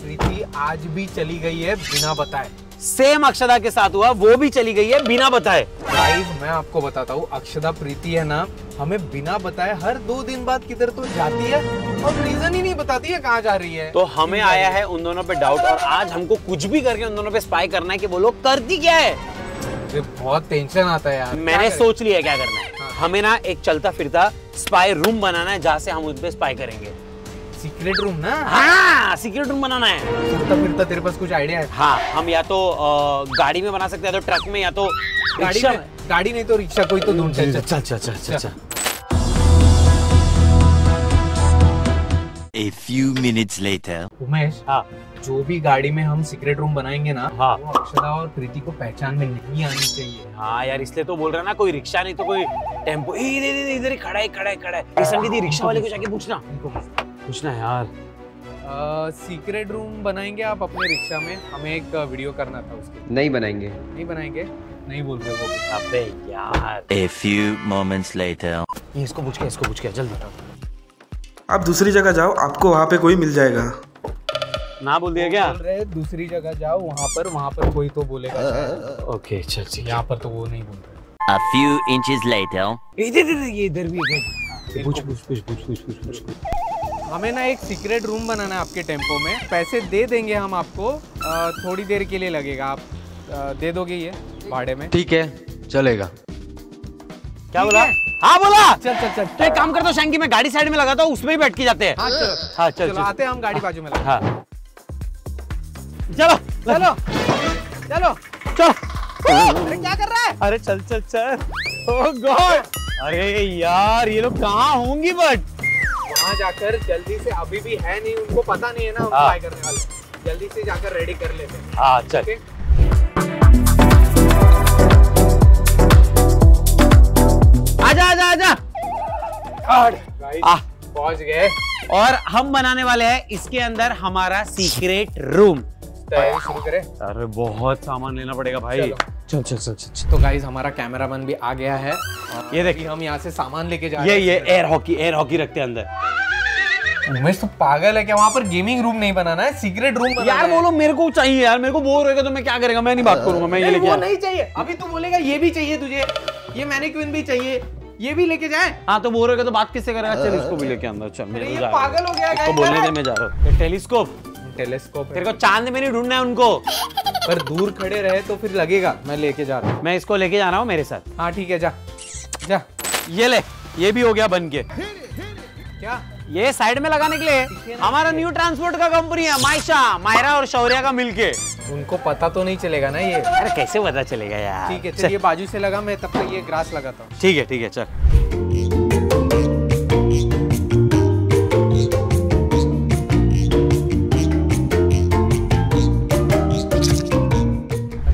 प्रीति आज भी चली गई है बिना बताए। सेम अक्षदा के साथ हुआ वो भी चली गई है बिना बताए। गाइस मैं आपको बताता हूँ अक्षदा प्रीति है ना हमें बिना बताए हर दो दिन बाद किधर तो जाती है और रीजन ही नहीं बताती है कहाँ जा रही है। तो हमें आया है उन दोनों पे डाउट और आज हमको कुछ भी करके उन दोनों पे स्पाई करना है कि वो लोग करती क्या है? मुझे बहुत टेंशन आता है यार। मैंने सोच लिया क्या करना है। हाँ। हमें ना एक चलता फिरता स्पाई रूम बनाना है जहाँ से हम उस पर स्पाई करेंगे। सीक्रेट रूम ना? हाँ सीक्रेट रूम बनाना है। चलता फिरता तेरे पास कुछ आइडिया है? हाँ हम या तो गाड़ी में बना सकते हैं या तो ट्रक में या तो गाड़ी में गाड़ी नहीं तो रिक्शा कोई तो ढूंढ चल चल चल चल। चल। A few minutes later. Umesh हाँ। जो भी गाड़ी में हम सीक्रेट रूम बनाएँगे ना हाँ। वो अक्षरा और प्रीति को पहचान में नहीं आनी चाहिए। हाँ यार इसलिए तो बोल रहा ना कोई रिक्शा नहीं तो कोई टेंपो। इधर इधर इधर ही खड़ा है खड़ा है खड़ा है। ये संगीत रिक्शा वाले को जाके पूछना। इनको पूछना है यार सीक्रेट रूम बनाएँगे आप अपने रिक्शा में? हमें एक वीडियो करना था उसके। नहीं बनाएँगे। नहीं बनाएँगे? नहीं बोल रहे वो। अबे यार। A few moments later. ये इसको पूछ के इसको पूछ के जल्दी। आप दूसरी जगह जाओ आपको वहाँ पे कोई मिल जाएगा। ना बोल दिया क्या? बोल रहे दूसरी जगह जाओ वहाँ पर वहाँ पर कोई तो बोलेगा। ओके चल चल। यहाँ पर तो वो नहीं बोल रहे। A few inches later. इधर इधर ये इधर भी है पूछ पूछ पूछ पूछ पूछ पूछ पूछ। हमें ना एक सीक्रेट रूम बनाना है आपके टेंपो में। पैसे दे देंगे हम आपको थोड़ी देर के लिए लगेगा। आप दे दोगे ये भाड़े में? ठीक है चलेगा। क्या बोला? हाँ। बोला। चल चल चल। तो एक काम करता हूँ शैंकी मैं गाड़ी साइड में लगाता हूँ उसमें ही बैठ के जाते हैं। हाँ चलो। हाँ चल चलो। आते हैं हम गाड़ी बाजू में। लगा हाँ। चलो। चलो। चलो। चलो। अरे क्या कर रहा है? अरे चल चल चल। Oh god! अरे यार ये लोग कहाँ होंगी बट? वहाँ जाकर जल्दी से अभी भी है नहीं उनको पता नहीं है ना हम हाँ। ट्राई करने वाले। जल्दी से जाकर रेडी कर लेते हैं। हाँ चल। आजा आजा आजा। पहुँच गए। और हम बनाने वाले हैं इसके अंदर हमारा सीक्रेट रूम शुरू करें। अरे बहुत सामान लेना पड़ेगा भाई। चल। चल चल चल तो गाइस हमारा कैमरामैन भी आ गया है। ये देख। अभी हम यहाँ से सामान लेके जा ये रहे ये एयर हॉकी एयर हॉकी रखते हैं अंदर। उमेश तो पागल है क्या? वहाँ पर गेमिंग रूम नहीं बनाना है सीक्रेट रूम बनाना यार बोलो मेरे को चाहिए यार। मेरे को बोर होएगा तो मैं क्या करेगा? मैं नहीं बात करूँगा मैं ये नहीं, लेके वो नहीं चाहिए। अभी तू बोलेगा ये भी चाहिए तुझे। ये मैनिक्विन भी चाहिए। ये भी लेके जाए? हाँ तो बोर रहे तो बात किससे करेगा चल इसको भी लेके अंदर चल मेरे को पागल हो गया है। इसको बोलने दे मैं जा रहा हूँ। टेलीस्कोप। टेलीस्कोप तेरे को चाँद में नहीं ढूंढना है उनको। पर दूर खड़े रहे तो फिर लगेगा मैं लेके जा रहा हूँ। मैं इसको लेके जा रहा हूँ मेरे साथ। हाँ ठीक है जा। जा। ये ले ये भी हो गया बन के। ये साइड में लगाने के लिए हमारा न्यू ट्रांसपोर्ट का कंपनी है मायशा मायरा और शौर्या का मिलके। उनको पता तो नहीं चलेगा ना ये। अरे कैसे पता चलेगा यार? ठीक है चलिए बाजू से लगा मैं तब तक ये ग्रास लगाता हूँ। ठीक है ठीक है चल।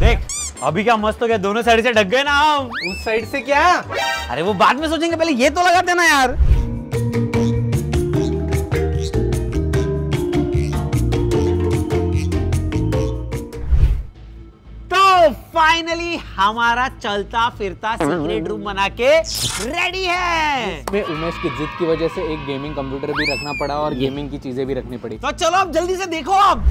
देख अभी क्या मस्त हो गया दोनों साइड से ढक गए ना हम। उस साइड से क्या? अरे वो बाद में सोचेंगे पहले ये तो लगा देना यार। फाइनली हमारा चलता फिरता सीक्रेट रूम बना के रेडी है। इसमें उमेश की जिद की वजह से एक गेमिंग कंप्यूटर भी रखना पड़ा और गेमिंग की चीज़ें भी रखनी पड़ी। तो चलो अब जल्दी से देखो अब।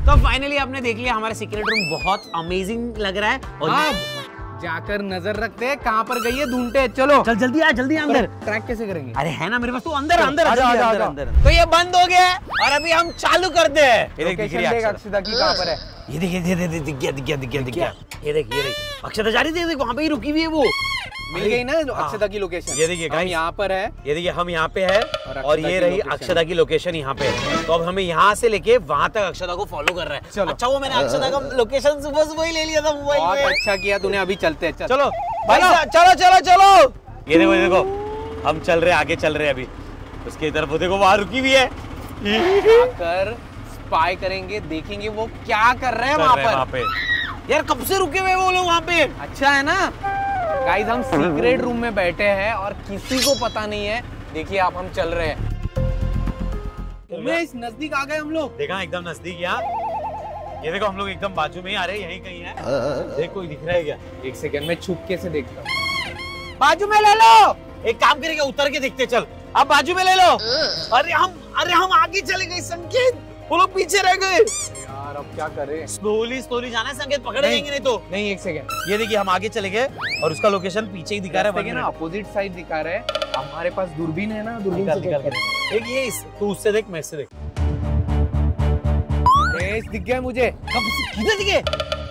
तो फाइनली आपने देख लिया हमारा सीक्रेट रूम बहुत अमेजिंग लग रहा है और अब जाकर नज़र रखते हैं कहाँ पर गई है ढूंढते हैं। चलो। चल जल्दी आ जल्दी आ अंदर। ट्रैक कैसे करेंगे? अरे है ना मेरे पास? तू अंदर अंदर आजा, अंदर आजा, अंदर आजा। अंदर। तो ये बंद हो गया है और अभी हम चालू करते हैं। की कहाँ पर है। ये देख ये देख ये देख दिख गया दिख गया दिख गया दिख गया ये देख ये देख अक्षता जा रही थी देख वहाँ पे ही रुकी हुई है वो मिल गई ना अक्षता की लोकेशन ये देखिए, हम यहाँ पर है ये देखिए हम यहाँ पे है और ये रही अक्षता की लोकेशन यहाँ पे तो अब हमें यहाँ से लेके वहाँ तक अक्षता को फॉलो कर रहा है चलो। अच्छा वो मैंने अक्षता का लोकेशन सुबह सुबह ही ले लिया था मोबाइल में अच्छा किया तूने अभी चलते हैं चलो भाई चलो चलो चलो ये देखो देखो हम चल रहे आगे चल रहे अभी उसकी तरफ़ वो देखो वहाँ रुकी हुई है जाकर स्पाई करेंगे देखेंगे वो क्या कर रहे हैं वहाँ पर। वहाँ पे। यार कब से रुके हुए वो लोग वहाँ पे? अच्छा है ना? गाइस हम सीक्रेट रूम में बैठे हैं और किसी को पता नहीं है। देखिए आप हम चल रहे हैं। उमेश नज़दीक आ गए हम लोग। देखा एकदम नज़दीक यहाँ ये देखो हम लोग एकदम बाजू में ही आ रहे हैं यहीं कहीं है। देख कोई दिख रहा है क्या? एक सेकंड में छुपके से देखता हूँ। बाजू में ले लो। एक काम करेगा उतर के देखते चल। आप बाजू में ले लो। अरे हम अरे हम आगे चले गए संकेत। वो लोग पीछे रह गए। यार अब क्या करें? स्लोली स्लोली जाना है संकेत पकड़े जाएँगे नहीं तो। नहीं एक सेकंड ये देखिए हम आगे चले गए और उसका लोकेशन पीछे ही दिखा रहा है ना अपोजिट साइड दिखा रहे हैं। हमारे पास दूरबीन है ना दूरबीन से निकाल कर। एक ये इस- तू उससे देख मैं इससे देख। दिख गया मुझे। कब किधर दिखे?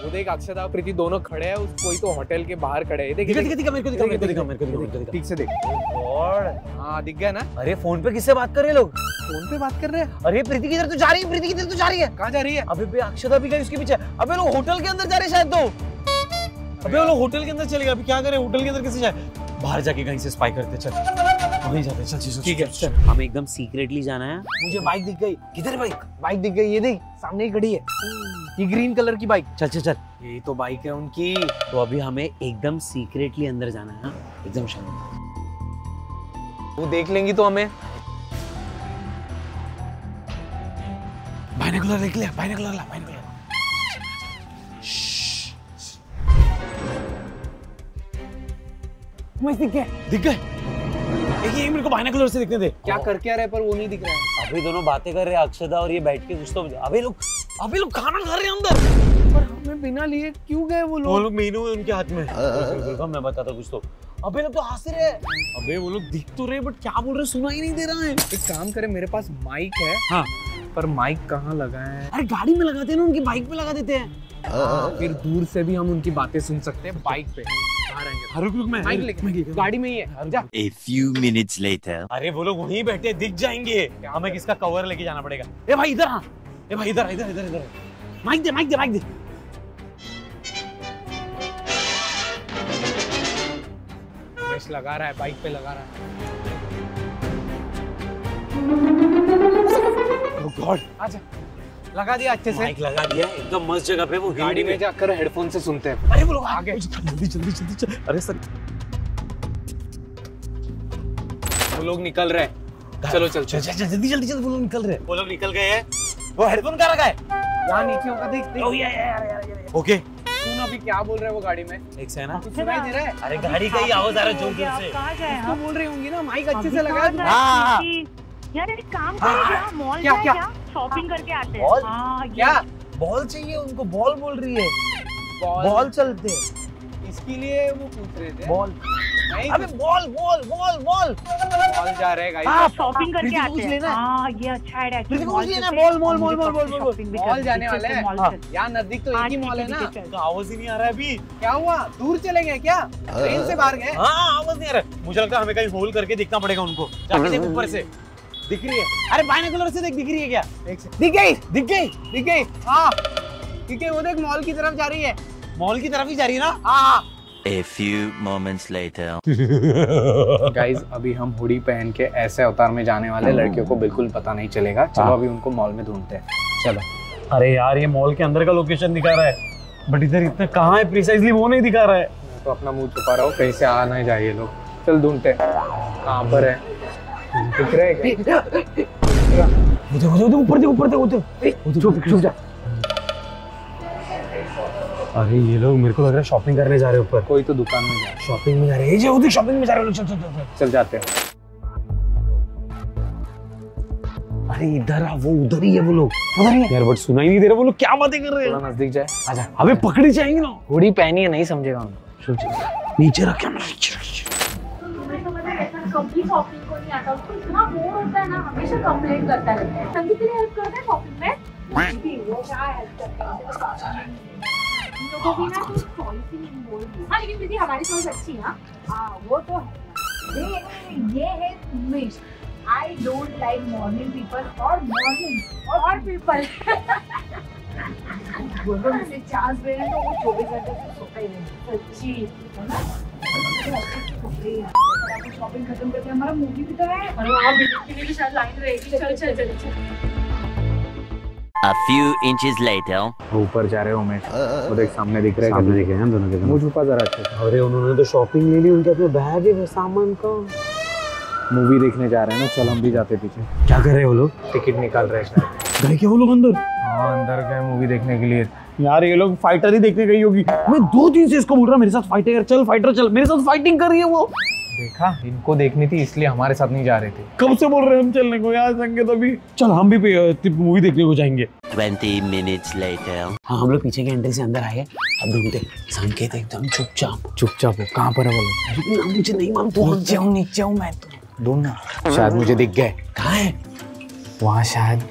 वो देख अक्षता और प्रीति दोनों खड़े हैं उस कोई तो होटल के बाहर खड़े हैं। देख दिखा देख, मेरे को दिखा मेरे को दिखा मेरे को दिखा ठीक से देख। गॉड हाँ दिख गया ना? अरे फ़ोन पे किससे बात कर रहे हैं लोग? फ़ोन पे बात कर रहे हैं? अरे प्रीति किधर तो जा रही है प्रीति किधर तो जा रही है। कहाँ जा रही है? अबे बे अक्षता भी गई उसके पीछे। अबे लोग होटल के अंदर जा रहे शायद तो। अबे वो लोग होटल के अंदर चले गए। अभी क्या करें? होटल के अंदर कैसे जाए? बाहर जाके कहीं से स्पाई करते चल। वहीं जाते चल चल ठीक है, चल। हम एकदम सीक्रेटली जाना है। मुझे बाइक दिख गई। किधर बाइक बाइक दिख गई ये देख सामने ही खड़ी है। ये ग्रीन कलर की बाइक चल चल चल। ये तो बाइक है उनकी। तो अभी हमें एकदम सीक्रेटली अंदर जाना है हाँ? एकदम शांत। वो देख लेंगी तो हमें। बाइनोकुलर देख लिया बाइनोकुलर ला बाइनोकुलर मैं दिख गया। दिख गए? एक ये मेरे को बाइनोकुलर से दिखने दे। क्या कर क्या रहे पर वो नहीं दिख रहा है। अभी दोनों बातें कर रहे हैं अक्षदा और ये बैठ के कुछ तो अभी लोग अभी लोग खाना खा रहे हैं अंदर। पर हमें बिना लिए क्यों गए वो लोग? वो लोग मेनू है उनके हाथ में। रुको, मैं बताता कुछ तो। अबे लोग तो हंस रहे हैं। अबे वो लोग दिख तो रहे बट क्या बोल रहे सुना ही नहीं दे रहा है। एक काम करे मेरे पास माइक है। हाँ। पर माइक कहाँ लगा है? अरे गाड़ी में लगाते हैं ना उनकी बाइक पे लगा देते हैं। फिर दूर से भी हम उनकी बातें सुन सकते हैं बाइक पे। हाँ, रुक रुक मैं माइक लेके। गाड़ी में ही है। जा। A few minutes later. अरे वो लोग वहीं बैठे दिख जाएँगे। हमें किसका कवर लेके जाना पड़ेगा? ए भाई इधर आ। ए भाई इधर इधर इधर इधर। माइक दे माइक दे माइक दे। लगा रहा है बाइक पे लगा रहा है। ओह गॉड आजा। लगा दिया अच्छे से। माइक लगा दिया एकदम मस्त जगह पे वो गाड़ी में जाकर हेडफोन से सुनते हैं। अरे वो लोग आगे। आगे जल्दी जल्दी जल्दी चल अरे सर। वो लोग निकल रहे हैं। चलो चल चल। जल्दी जल्दी जल्दी वो लोग निकल रहे हैं। वो लोग निकल गए हैं। वो हेडफोन कहाँ रखा है? यहाँ नीचे होगा देख देख। ओके सुन अभी क्या बोल रहे हैं वो गाड़ी में। एक से ना? कुछ सुनाई दे रहा है। अरे गाड़ी का ही आवाज़ आ रहा है ज़ोर ज़ोर से। कहाँ जाए बोल रही होंगी ना माइक अच्छे से। जाए हाँ, हाँ। प्रीति? यार एक काम हाँ, करें क्या मॉल क्या, क्या? क्या शॉपिंग करके आते हैं। हाँ क्या? बॉल चाहिए उनको? बॉल बोल रही है। बॉल बॉल चलते हैं। इसके लिए वो पूछ रहे थे। बॉल अबे ball ball ball ball ball जा रहे हैं हाँ, गाइस शॉपिंग करके आते हैं। लेना। है? हाँ ये अच्छा है को कुछ लेना। है? Mall, mall, mall, mall, mall जाने वाले हैं। हाँ। यहाँ नज़दीक तो एक ही मॉल है ना। तो आवाज़ ही नहीं आ रहा है अभी। क्या हुआ? दूर चले गए क्या? ट्रेन से बाहर गए? हाँ आवाज़ नहीं आ रहा। है मुझे लगता है हमें कहीं होल करके दिखना पड़ेगा उनको। जाके देख ऊपर से। दिख रही है। अरे बाइनोकुलर से देख दिख रही है क्या? दिख गई दिख गई दिख गई। हाँ। ठीक है वो देख मॉल की तरफ़ जा रही है। मॉल की तरफ़ ही जा रही है ना? हाँ। A few moments later. Guys अभी हम हुडी पहन के ऐसे अवतार में जाने वाले लड़कियों को बिल्कुल पता नहीं चलेगा। चलो हाँ। अभी उनको मॉल में ढूंढते हैं। चलो। अरे यार ये मॉल के अंदर का लोकेशन दिखा रहा है। बट इधर इतना कहाँ है? प्रिसाइजली वो नहीं दिखा रहा है। तो अपना मुँह छुपा रहा हूँ। कहीं से आ नहीं जाए लोग। चल ढूंढते हैं। कहाँ पर है? दिख रहे हैं क्या? उधर उधर ऊपर देख ऊपर देख उधर चुप चुप जा अरे ये लोग मेरे को लग रहा है शॉपिंग करने जा रहे हैं ऊपर। कोई तो दुकान में जाए शॉपिंग में जा रहे हैं। ये जो उधर शॉपिंग में जा रहे हैं। चल चल चल चल। चल जाते हैं। अरे इधर आ वो उधर ही है वो लोग। उधर ही है। यार बट सुनाई नहीं दे रहा वो लोग क्या बातें कर रहे हैं। नज़दीक जाए। आजा। अबे पकड़ी जाएँगे ना। हुडी पहनी है नहीं समझेगा उनको। नीचे रख कैमरा नीचे रख। तो को आता उसको इतना बोर होता है ना हमेशा कंप्लेंट करता रहता है। संगीत तेरी हेल्प करता है शॉपिंग में? वो क्या हेल्प करता है? तो लोगों की ना कुछ चॉइस नहीं बोल हाँ। लेकिन दीदी हमारी चॉइस अच्छी है हाँ? हाँ वो तो है। ये है Umesh. I don't like morning people और मॉर्निंग और पीपल चांस दे रहे तो वो चौबीस घंटे से सोता ही नहीं। सच्ची है ना? शॉपिंग खत्म करके हमारा मूवी भी तो है और वहाँ के लिए भी शायद लाइन रहेगी चल चल चल चल A few inches later. ऊपर जा रहे हो उमेश। वो देख सामने दिख रहा है सामने दिख रहे हैं दोनों के मुँह छुपा जरा अच्छे अरे उन्होंने तो शॉपिंग ले ली उनके अपने बैग है सामान का। मूवी देखने जा रहे हैं ना चल हम भी जाते पीछे। क्या कर रहे हैं वो लोग? टिकट निकाल रहे हैं गए क्या वो लोग अंदर? हाँ अंदर गए मूवी देखने के लिए। यार ये लोग फाइटर ही देखने गई होगी। मैं दो दिन से इसको बोल रहा मेरे साथ फाइटर कर चल फाइटर चल। मेरे साथ फाइटिंग कर रही है वो। देखा इनको देखनी थी इसलिए हमारे साथ नहीं जा रहे थे। कब से बोल रहे हम चलने को? यार संगे तो अभी। चल हम भी मूवी देखने को जाएँगे। 20 minutes later. हाँ हम लोग पीछे के एंट्री से अंदर आए अब ढूंढते संकेत एकदम चुपचाप। चुपचाप हो। कहाँ पर है वो नाम मुझे नहीं मालूम। तू नीचे हूँ नीचे हूँ मैं तो ढूंढना। शायद मुझे दिख गए। कहाँ है? वहाँ शायद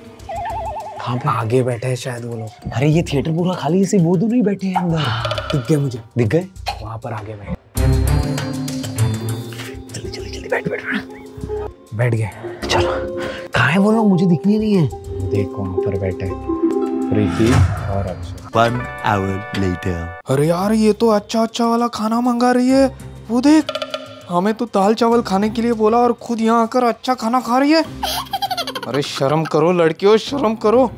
कहाँ पे? आगे बैठे हैं शायद वो लोग। अरे ये थिएटर पूरा खाली है, सिर्फ़ वो दो नहीं बैठे हैं अंदर। दिख गए मुझे। दिख गए? वहाँ पर आगे बैठे। जल्दी जल्दी जल्दी बैठ बैठ बैठ। बैठ गए। चलो। कहाँ है वो लोग? मुझे दिखने नहीं है। देख वहाँ पर बैठे। प्रीति और अक्षय। One hour later. अरे यार ये तो अच्छा अच्छा वाला खाना मंगा रही है। वो देख हमें तो दाल चावल खाने के लिए बोला और खुद यहाँ आकर अच्छा खाना खा रही है। अरे शर्म करो लड़कियों शर्म करो।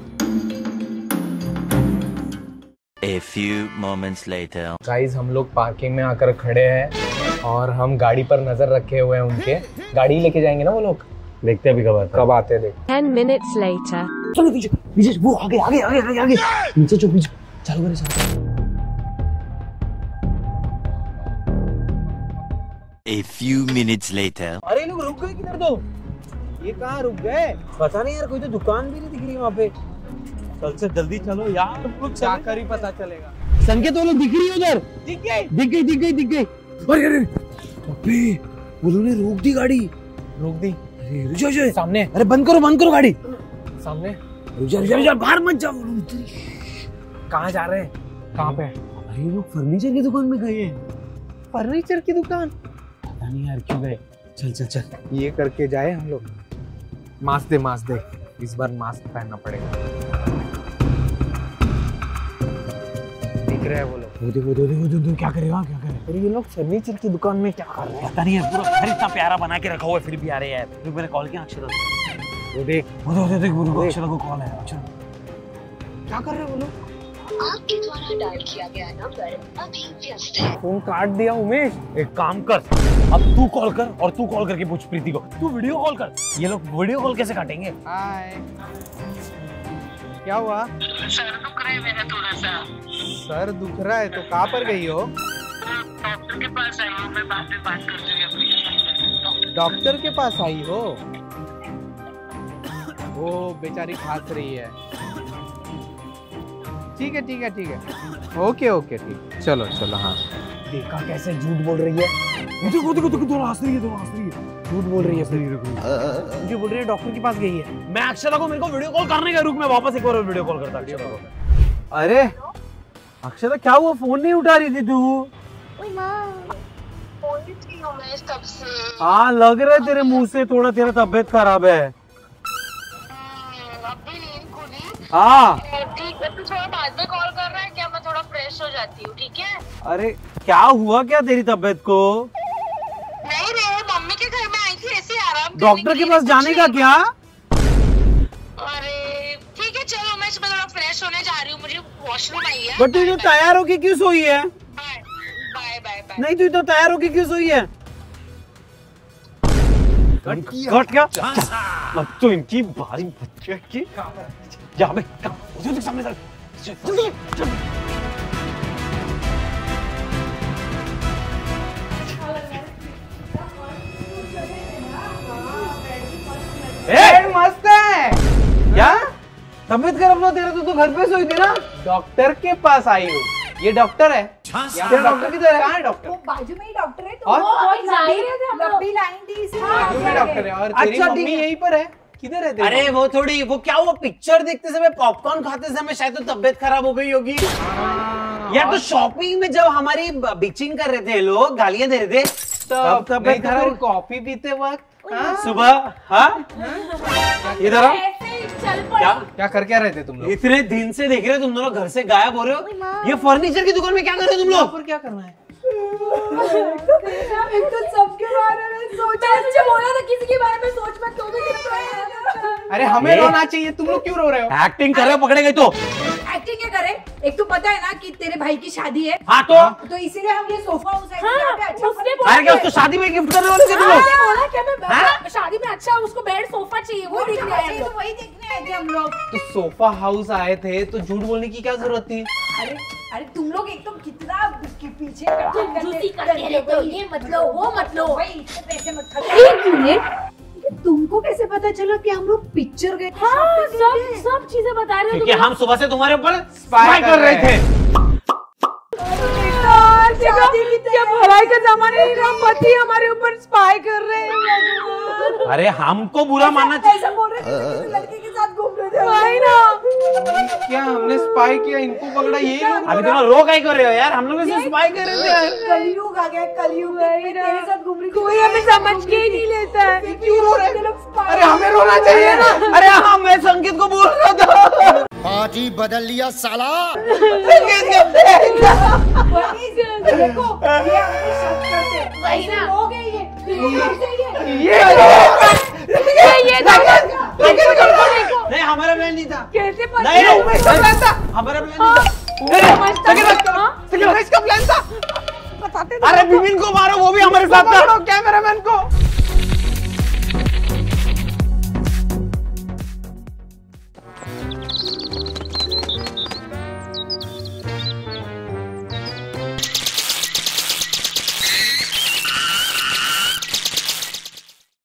A few moments later. Guys हम लोग पार्किंग में आकर खड़े हैं और हम गाड़ी पर नज़र रखे हुए हैं उनके। गाड़ी लेके जाएँगे ना वो लोग? देखते हैं अभी कब कब आते हैं देख। 10 minutes later. चलो पीछे पीछे वो आगे आगे आगे आगे आगे। नीचे चलो पीछे चलो मेरे साथ A few minutes later. अरे लोग रुक गए किधर तो ये कहाँ रुक गए? पता नहीं यार कोई तो दुकान भी नहीं दिख रही वहाँ पे। चल से जल्दी चलो यार। चल। जाकर ही पता चलेगा। संकेत वो लोग दिख रही है उधर? दिख गए दिख गई दिख गई दिख गई। अरे अरे अबे वो रोक दी गाड़ी। रोक दी। अरे रुक जाओ सामने। अरे बंद करो बंद करो गाड़ी। सामने। जा रुक जा बाहर मत जाओ। वो उधर कहाँ जा रहे हैं? कहाँ पे अरे लोग फर्नीचर की दुकान में गए हैं। फर्नीचर की दुकान? पता नहीं यार क्यों गए? चल चल चल। ये करके जाए हम लोग। मास्क दे मास्क दे। इस बार मास्क पहनना पड़ेगा। दिख रहे हैं वो लोग। वो देखो देखो देखो क्या करेगा क्या करे। अरे ये लोग फर्नीचर की दुकान में क्या कर रहे हैं? पता नहीं है पूरा घर इतना प्यारा बना के रखा हुआ है फिर भी आ रहे हैं। फिर मैंने कॉल किया अक्षर को देख। वो देख देख वो देखो, अक्षरा को कॉल है अक्षर। क्या कर रहे हैं वो लोग? आपके द्वारा डायल किया गया नंबर अभी व्यस्त है। फ़ोन काट दिया उमेश। एक काम कर अब तू कॉल कर और तू कॉल करके पूछ प्रीति को। तू वीडियो कॉल कर। ये लोग वीडियो कॉल कैसे काटेंगे? हाय। क्या हुआ? सर दुख रहा है मेरा थोड़ा सा सर दुख रहा है? तो कहाँ पर गई हो? डॉक्टर के पास आई हूँ मैं बाद में बात करती हूँ अपनी। डॉक्टर के पास आई हो? वो बेचारी खास रही है। ठीक है ठीक है ठीक है। ओके ओके ठीक। चलो चलो हाँ। देखा कैसे झूठ बोल रही है। देखो देखो देखो दोनों हंस रही है दोनों हंस रही है। झूठ बोल रही है हंस रही मुझे बोल रही है डॉक्टर के पास गई है। मैं अक्षरा को मेरे को वीडियो कॉल करने का रुक मैं वापस एक बार वीडियो कॉल करता अक्षरा को। अरे अक्षता क्या हुआ? फ़ोन नहीं उठा रही थी तू? हूँ मैं तब से। हाँ लग रहा है तेरे मुँह से थोड़ा तेरा तबीयत खराब है। हम्म, हाँ। बाद में कॉल कर रहा है क्या मैं थोड़ा फ्रेश हो जाती हूँ ठीक है? अरे क्या हुआ क्या तेरी तबीयत को? नहीं रे मम्मी के घर में आई थी ऐसे आराम डॉक्टर के पास जाने का क्या? अरे ठीक है चलो मैं इसमें थोड़ा फ्रेश होने जा रही हूँ मुझे वॉशरूम आई है बट तू तो तैयार होके क्यों सोई है? बाय बाय नहीं तू तो तैयार होके क्यों सोई है? कट क्या? अब तो इनकी बारी बच्चे की जा बे उधर सामने ए, मस्त है। क्या? तबीयत खराब हुआ तेरा तो तू घर पे सोई थी ना? डॉक्टर के पास आई हूँ। ये डॉक्टर है? डॉक्टर किधर है? कहाँ है डॉक्टर? बाजू में ही डॉक्टर है और? बहुत जा ही रहे थे हम लोग। लंबी लाइन थी में। डॉक्टर है। और तेरी अच्छा, मम्मी यहीं पर है? किधर है अरे वो थोड़ी वो क्या हुआ? पिक्चर देखते समय पॉपकॉर्न खाते समय शायद तो तबीयत खराब हो गई होगी। या तो शॉपिंग में जब हमारी बिचिंग कर रहे थे लोग गालियाँ दे रहे थे तब तबीयत तो खराब कॉफ़ी पीते वक्त हाँ? सुबह हाँ। इधर आओ। ऐसे ही चल क्या? क्या कर क्या रहे थे तुम लोग? इतने दिन से देख रहे हो तुम दोनों घर से गायब हो रहे हो? ये फर्नीचर की दुकान में क्या कर रहे हो तुम लोग? क्या करना है? एक तो सबके बारे में सोचा मुझे बोला था किसी के बारे में सोच मत तू भी अरे हमें रोना चाहिए तुम लोग क्यों रो रहे हो? एक्टिंग कर रहे हो पकड़े गए तो। एक्टिंग क्या करे? एक तो पता है ना कि तेरे भाई की शादी है। हाँ तो? तो इसीलिए हम ये सोफा उस हाँ, अच्छा उसने बोला अरे क्या उसको शादी में गिफ्ट करने वाले थे तुम लोग हाँ, बोला क्या मैं हाँ? शादी में अच्छा उसको बेड सोफा चाहिए वो देखने आए तो वही देखने आए थे हम लोग। तो सोफा हाउस आए थे तो झूठ बोलने की क्या ज़रूरत थी? अरे अरे तुम लोग एक तो कितना कि पीछे करते- कंजूसी करते- रहते हो, ये मत लो, वो मत लो। वही इतने पैसे मत खर्च एक मिनट। तुमको कैसे पता चला कि हम लोग पिक्चर गए? हाँ सब सब चीज़ें बता रहे हो क्योंकि हम सुबह से तुम्हारे ऊपर स्पाई कर कर रहे थे क्या भलाई का जमाने पति हमारे ऊपर स्पाई कर रहे हैं अरे हमको बुरा मानना चाहिए ऐसा बोल रहे लड़के के साथ घूम रहे थे। ना। क्या हमने स्पाई किया? इनको पकड़ा ये लोग अभी तुम रो काय कर रहे हो यार? हम लोग ऐसे स्पाई कर रहे थे कलयुग आ गया कलयुग। मैं तेरे साथ घूम रही कोई हमें समझ के ही नहीं लेता। है क्यों रो रहे अरे हमें रोना चाहिए ना। अरे हाँ मैं संकेत को बोल रहा था। पार्टी बदल लिया साला। वही से देखो ये शक करते वही ना। हो ये। ये ये ये देखो नहीं हमारा प्लान नहीं था कैसे पता नहीं नहीं प्लान था हमारा प्लान था उमेश प्लान था अरे बिमिन को मारो वो भी हमारे साथ था